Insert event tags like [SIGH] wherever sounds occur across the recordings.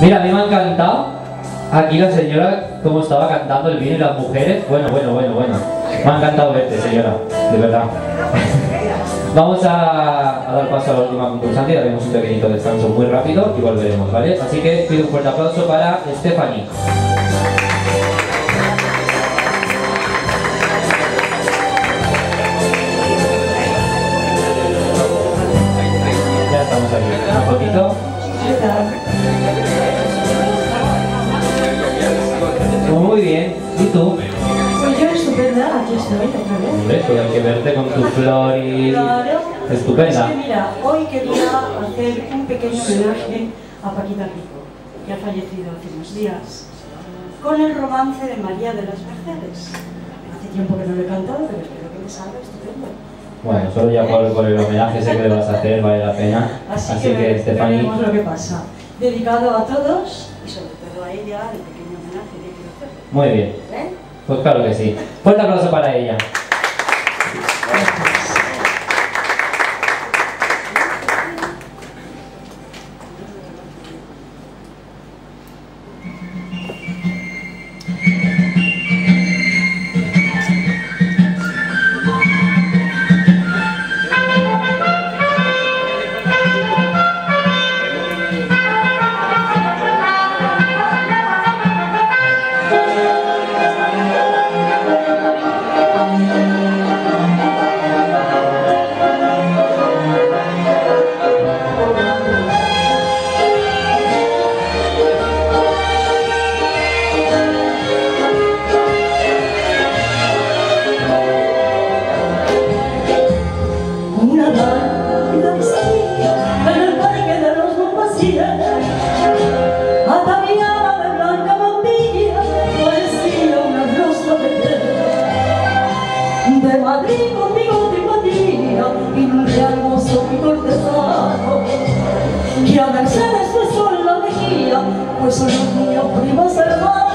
Mira, a mí me ha encantado aquí la señora cómo estaba cantando el vino y las mujeres. Bueno, bueno, bueno, bueno. Me ha encantado verte, señora, de verdad. [LAUGHS] Vamos a, dar paso a la última concursante y haremos un pequeñito descanso muy rápido y volveremos, ¿vale? Así que pido un fuerte aplauso para Stephanie. Ya estamos aquí. Hay que verte con tu flor y... Claro. Estupenda. Es que mira, hoy quería hacer un pequeño homenaje a Paquita Rico, que ha fallecido hace unos días, con el romance de María de las Mercedes. Hace tiempo que no lo he cantado, pero espero que me salga estupendo. Bueno, solo ya por, por el homenaje sé que le vas a hacer, vale la pena. Así, Así, que, que, Stephanie, veremos lo que pasa. Dedicado a todos y sobre todo a ella, el pequeño homenaje que quiero hacer. muy bien. ¿Eh? Pues claro que sí. Fuerte aplauso para ella. De Madrid conmigo simpatía y un hermoso y cortesano. Y a Mercedes besó en la mejilla pues son los míos primos hermanos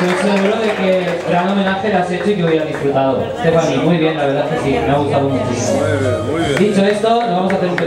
Estoy seguro de que gran homenaje le has hecho y que hubiera disfrutado. Stephanie, muy bien, la verdad que sí, me ha gustado muchísimo. Muy bien, muy bien. Dicho esto, nos vamos a hacer un